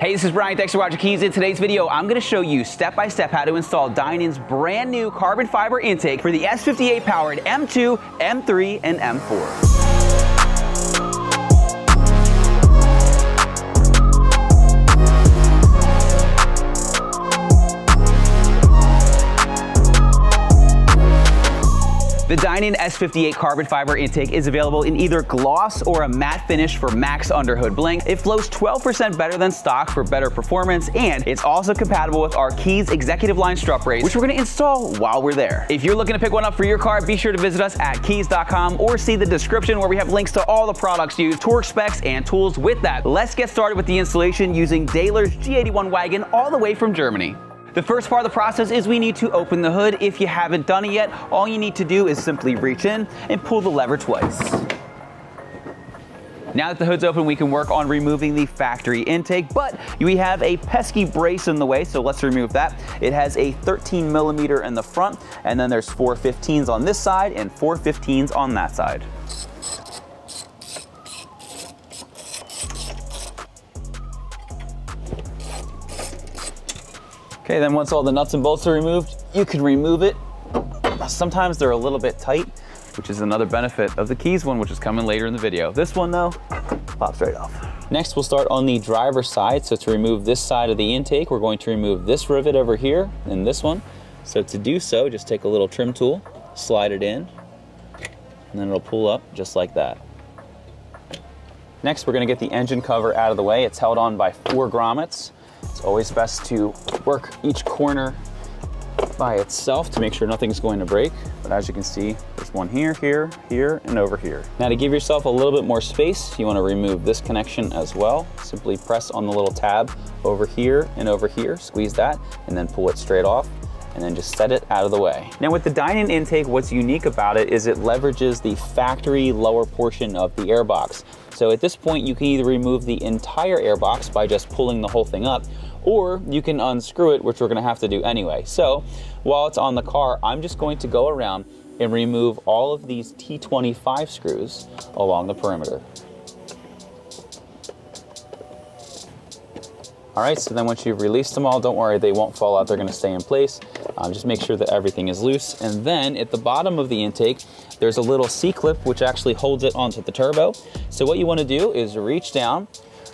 Hey, this is Bryan. Thanks for watching Kies. In today's video, I'm going to show you step by step how to install Dinan's brand new carbon fiber intake for the S58 powered M2, M3, and M4. The Dinan S58 carbon fiber intake is available in either gloss or a matte finish for max underhood bling. It flows 12% better than stock for better performance, and it's also compatible with our Kies executive line strut brace, which we're gonna install while we're there. If you're looking to pick one up for your car, be sure to visit us at kies.com or see the description where we have links to all the products used, torque specs, and tools with that. Let's get started with the installation using Daehler's G81 wagon all the way from Germany. The first part of the process is we need to open the hood. If you haven't done it yet, all you need to do is simply reach in and pull the lever twice. Now that the hood's open, we can work on removing the factory intake, but we have a pesky brace in the way, so let's remove that. It has a 13 millimeter in the front, and then there's four 15s on this side and four 15s on that side. Okay, then once all the nuts and bolts are removed, you can remove it. Sometimes they're a little bit tight, which is another benefit of the Kies one, which is coming later in the video. This one though, pops right off. Next, we'll start on the driver's side. So to remove this side of the intake, we're going to remove this rivet over here and this one. So to do so, just take a little trim tool, slide it in, and then it'll pull up just like that. Next, we're gonna get the engine cover out of the way. It's held on by four grommets. It's always best to work each corner by itself to make sure nothing's going to break. But as you can see, there's one here, here, here, and over here. Now to give yourself a little bit more space, you wanna remove this connection as well. Simply press on the little tab over here and over here, squeeze that, and then pull it straight off and then just set it out of the way. Now with the Dinan intake, what's unique about it is it leverages the factory lower portion of the airbox. So at this point, you can either remove the entire airbox by just pulling the whole thing up, or you can unscrew it, which we're gonna have to do anyway. So while it's on the car, I'm just going to go around and remove all of these T25 screws along the perimeter. All right, so then once you've released them all, don't worry, they won't fall out, they're gonna stay in place. Um, just make sure that everything is loose. And then at the bottom of the intake, there's a little C-clip which actually holds it onto the turbo. So what you wanna do is reach down,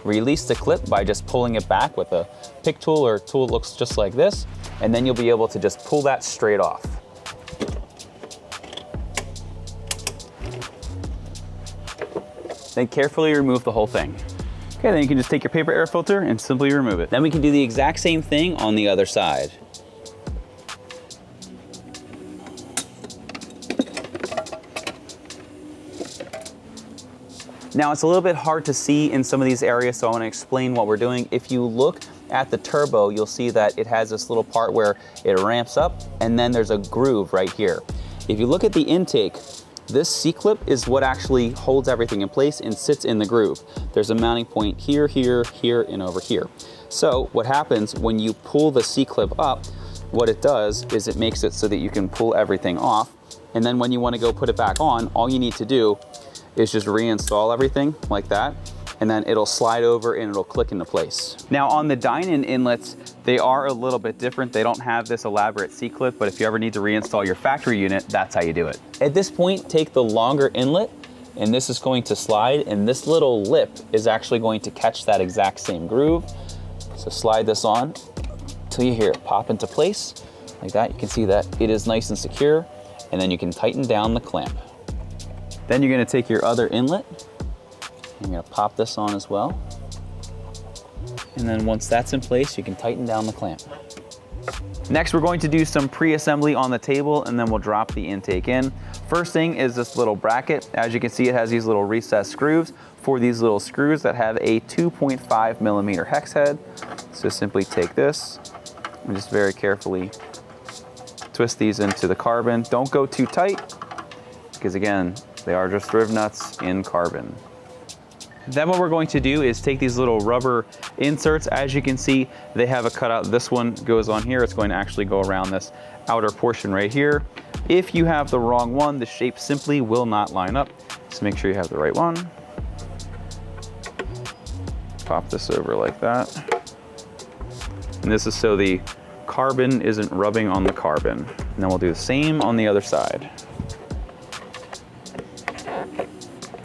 release the clip by just pulling it back with a pick tool or tool that looks just like this, and then you'll be able to just pull that straight off. Then carefully remove the whole thing. Okay, then you can just take your paper air filter and simply remove it. Then we can do the exact same thing on the other side. Now it's a little bit hard to see in some of these areas, so I wanna explain what we're doing. If you look at the turbo, you'll see that it has this little part where it ramps up and then there's a groove right here. If you look at the intake, this C-clip is what actually holds everything in place and sits in the groove. There's a mounting point here, here, here, and over here. So what happens when you pull the C-clip up, what it does is it makes it so that you can pull everything off. And then when you wanna go put it back on, all you need to do is just reinstall everything like that and then it'll slide over and it'll click into place. Now on the Dinan inlets, they are a little bit different. They don't have this elaborate C-clip, but if you ever need to reinstall your factory unit, that's how you do it. At this point, take the longer inlet and this is going to slide and this little lip is actually going to catch that exact same groove. So slide this on until you hear it pop into place like that. You can see that it is nice and secure and then you can tighten down the clamp. Then you're gonna take your other inlet, you're gonna pop this on as well. And then once that's in place, you can tighten down the clamp. Next, we're going to do some pre-assembly on the table and then we'll drop the intake in. First thing is this little bracket. As you can see, it has these little recessed grooves for these little screws that have a 2.5 millimeter hex head. So simply take this and just very carefully twist these into the carbon. Don't go too tight because again, they are just rivnuts in carbon. Then what we're going to do is take these little rubber inserts. As you can see, they have a cutout. This one goes on here. It's going to actually go around this outer portion right here. If you have the wrong one, the shape simply will not line up. So make sure you have the right one. Pop this over like that. And this is so the carbon isn't rubbing on the carbon. And then we'll do the same on the other side.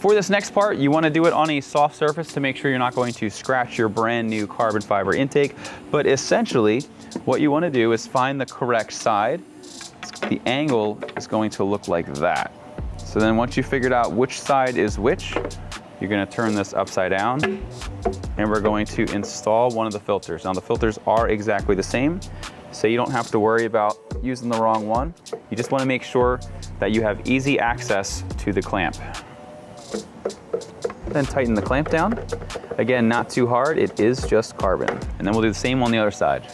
For this next part, you wanna do it on a soft surface to make sure you're not going to scratch your brand new carbon fiber intake. But essentially, what you wanna do is find the correct side. The angle is going to look like that. So then once you figured out which side is which, you're gonna turn this upside down and we're going to install one of the filters. Now the filters are exactly the same, so you don't have to worry about using the wrong one. You just wanna make sure that you have easy access to the clamp. Then tighten the clamp down. Again, not too hard, it is just carbon. And then we'll do the same on the other side.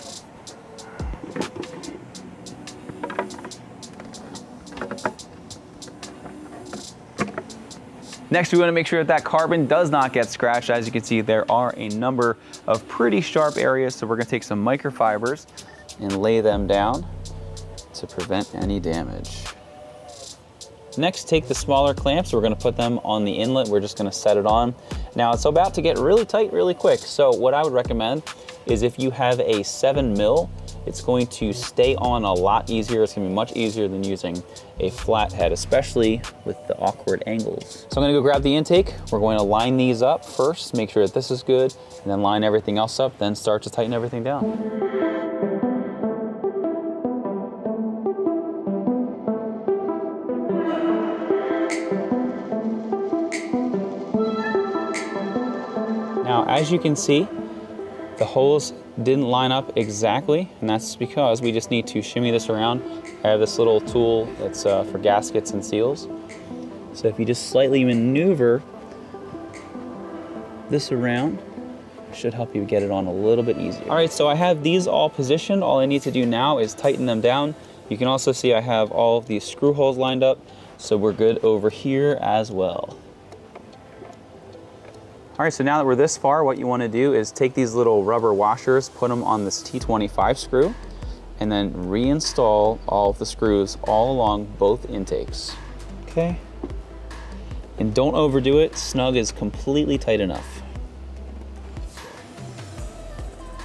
Next, we wanna make sure that that carbon does not get scratched. As you can see, there are a number of pretty sharp areas, so we're gonna take some microfibers and lay them down to prevent any damage. Next, take the smaller clamps. We're gonna put them on the inlet. We're just gonna set it on. Now, it's about to get really tight really quick. So what I would recommend is if you have a seven mil, it's going to stay on a lot easier. It's gonna be much easier than using a flat head, especially with the awkward angles. So I'm gonna go grab the intake. We're going to line these up first, make sure that this is good, and then line everything else up, then start to tighten everything down. As you can see, the holes didn't line up exactly, and that's because we just need to shimmy this around. I have this little tool that's uh, for gaskets and seals. So if you just slightly maneuver this around, it should help you get it on a little bit easier. All right, so I have these all positioned. All I need to do now is tighten them down. You can also see I have all of these screw holes lined up, so we're good over here as well. All right, so now that we're this far, what you wanna do is take these little rubber washers, put them on this T25 screw, and then reinstall all of the screws all along both intakes. Okay. And don't overdo it, snug is completely tight enough.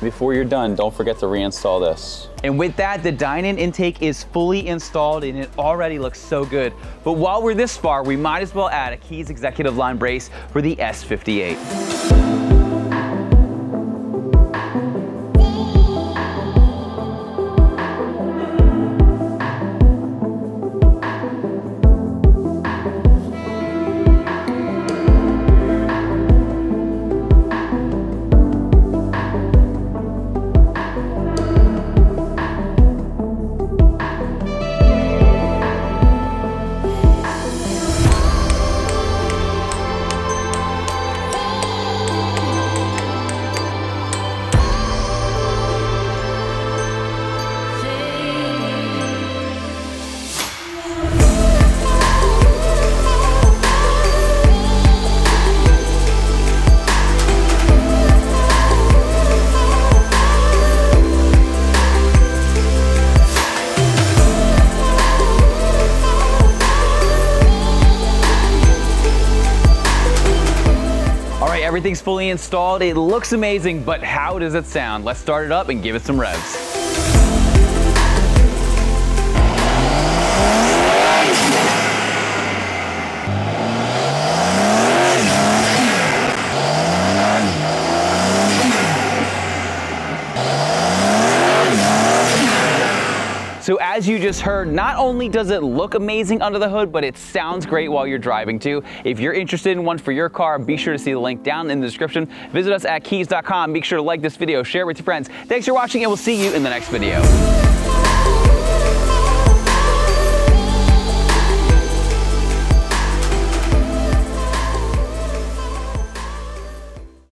Before you're done, don't forget to reinstall this. And with that, the Dinan intake is fully installed and it already looks so good. But while we're this far, we might as well add a Kies executive line brace for the S58. Everything's fully installed. It looks amazing, but how does it sound? Let's start it up and give it some revs. As you just heard, not only does it look amazing under the hood, but it sounds great while you're driving too. If you're interested in one for your car, be sure to see the link down in the description. Visit us at kies.com. Make sure to like this video, share it with your friends. Thanks for watching and we'll see you in the next video.